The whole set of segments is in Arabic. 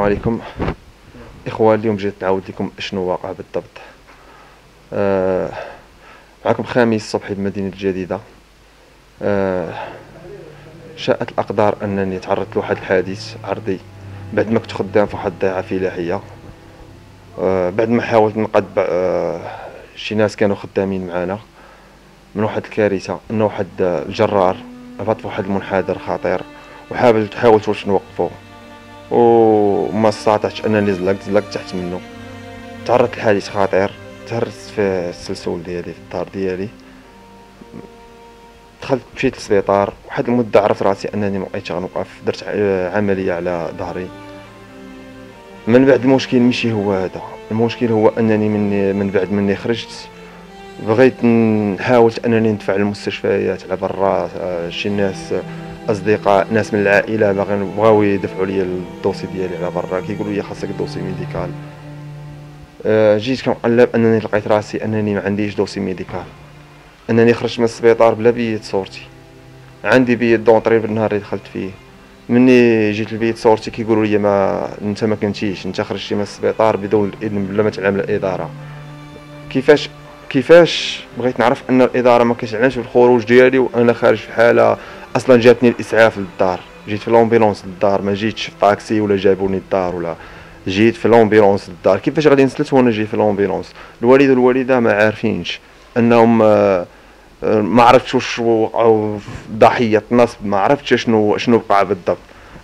عليكم. إخوان اليوم جيت نعاود لكم شنو واقع بالضبط. آه معكم خميس صبحي بمدينة الجديدة. آه شاءت الأقدار أنني تعرضت لواحد الحادث عرضي بعد ما كنت خدام في واحد الضيعة فلاحية آه بعد ما حاولت نقد آه شي ناس كانوا خدامين معانا من واحد الكارثة أن واحد الجرار هبط في واحد المنحدر خطير وحاولت حاولت واش نوقفو. وما استطعتش انني زلقت زلقت تحت منه. تعرضت لحادث خطير. تهرست في السلسول ديالي في الدار ديالي. دخلت مشيت للسبيطار. واحد المدة عرفت راسي أنني مبقيتش غنوقف. درت عملية على ظهري. من بعد المشكل ماشي هو هذا. المشكل هو أنني من من بعد مني خرجت. بغيت حاولت أنني ندفع المستشفيات على برا شي ناس أصدقاء ناس من العائله باغيين بغاو يدفعوا لي ال dossier ديالي على برا. كيقولوا لي خاصك dossier médical. أه جيت كنقلب أنني لقيت راسي أنني ما عنديش dossier médical. أنني خرجت من السبيطار بلا billet sortie. عندي billet d'entrée بالنهار اللي دخلت فيه. مني جيت ال billet sortie كيقولوا لي ما أنت ما كنتيش. أنت خرجتي من السبيطار بدون الإذن بلا ما تعلم الإدارة. كيفاش كيفاش بغيت نعرف أن الإدارة ما كتعلمش بالخروج ديالي وأنا خارج في حالة أصلا جاتني الإسعاف للدار. جيت في l'ambulance للدار ما جيتش في طاكسي ولا جابوني الدار ولا جيت في l'ambulance للدار. كيفاش غادي نسلت وأنا جاي في l'ambulance الوالد والوالدة ما عارفينش. أنهم آه، ما عرفتش واش وقعوا ضحية نصب ما عرفتش شنو شنو وقع بالضبط.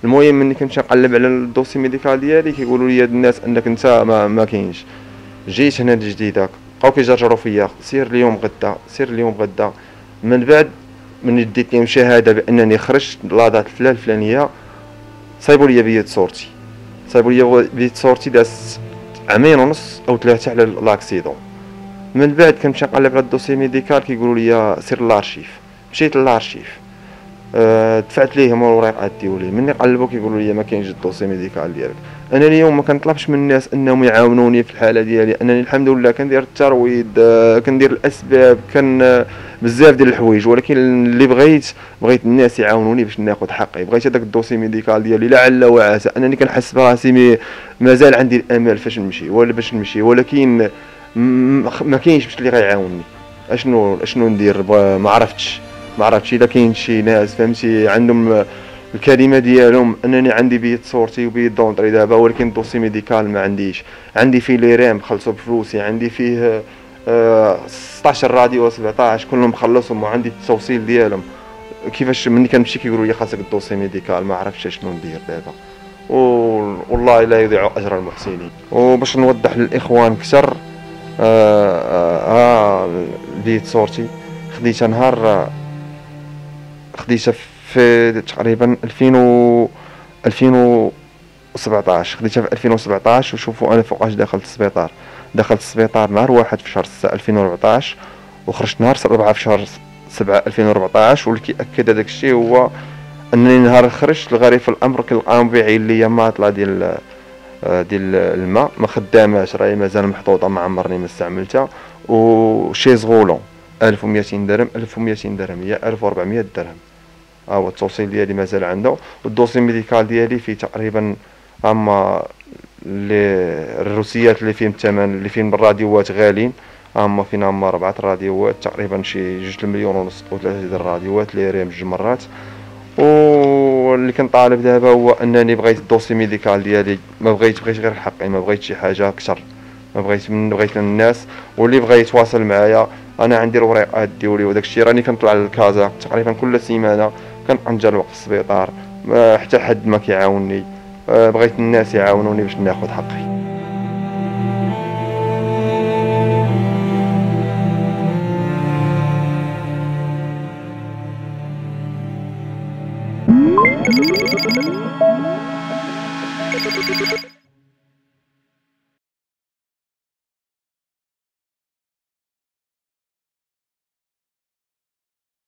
المهم مني كنت نقلب على ال dossier médical ديالي كيقولوا لي الناس أنك أنت ما, ما كاينش. جيت هنا لجديدك بقاو كيجرجروا فيا سير اليوم غدا سير اليوم غدا. من بعد من ديت لهم شهادة بأنني خرجت la date الفلان الفلانية. صايبوا لي billet sortie. صايبوا لي billet sortie داز عامين ونص أو ثلاثة على l'accident من بعد كنمشي نقلب على ال dossier médical كيقولوا لي سير l'archive مشيت لارشيف دفعت ليهم الوريقات ديولي مني قلبوا كيقولوا لي ما كاينش ال dossier médical ديالك. أنا اليوم ما كنطلبش من الناس إنهم يعاونوني في الحالة ديالي. انني الحمد لله كندير الترويض آه، كندير الأسباب كان آه، بزاف ديال الحوايج. ولكن اللي بغيت بغيت الناس يعاونوني باش ناخذ حقي. بغيت هذاك ال dossier médical ديالي لعل وعسى. أنني كنحس براسي مازال عندي الأمل فاش نمشي. ولا باش نمشي. ولكن ما كاينش باش اللي غيعاونني. أشنو أشنو ندير؟ ما عرفتش. ما عرفتش إذا كاين شي ناس فهمتي؟ عندهم الكلمة ديالهم أنني عندي billet sortie و billet d'entrée دابا ولكن dossier médical ما عنديش. عندي فيه les IRM خلصوا بفلوسي عندي فيه آه 16 راديو 17 كلهم مخلصهم وعندي التوصيل ديالهم. كيفاش مني كنمشي كيقولوا لي خاصك ال dossier médical ما عرفتش شنو ندير دابا. والله لا يضيع أجر المحسنين. وباش نوضح للإخوان أكثر آه آه آه sortie. خديتها نهار خديتها في تقريبا 2000 و 2017 خديتها في 2017 وشوفوا أنا فوقاش دخلت السبيطار. دخلت السبيطار نهار واحد في شهر 6 2014 وخرجت نهار 4 في شهر 7 2014 واللي كيأكد هذاك الشيء هو أنني نهار خرجت الغريب في الأمر كنلقاهم بايعين ليا ماطله ديال ديال الماء ما خداماش راهي مازال محطوطة ما عمرني ما استعملتها و chaise roulante 1200 درهم 1200 درهم هي 1400 درهم. ها هو التوصيل ديالي مازال عنده. وال dossier médical ديالي فيه تقريبا أما لي الروسيات اللي فيهم الثمن اللي فيهم الراديوات غاليين. أما فينا أما ربعة راديوات تقريبا شي جوج المليون ونص أو ثلاثة ديال الراديوات les IRM جوج مرات. واللي كنطالب دابا هو أنني بغيت ال dossier médical ديالي ما بغيت بغيت غير حقي ما بغيت شي حاجة أكثر. ما بغيت من بغيت الناس. واللي بغى يتواصل معايا أنا عندي الوريقات ديولي وداك الشيء راني كنطلع للكازا تقريبا كل سيمانة كنقنجر الوقت في السبيطار حتى حد ما كيعاوني أه، بغيت الناس يعاونوني باش ناخذ حقي.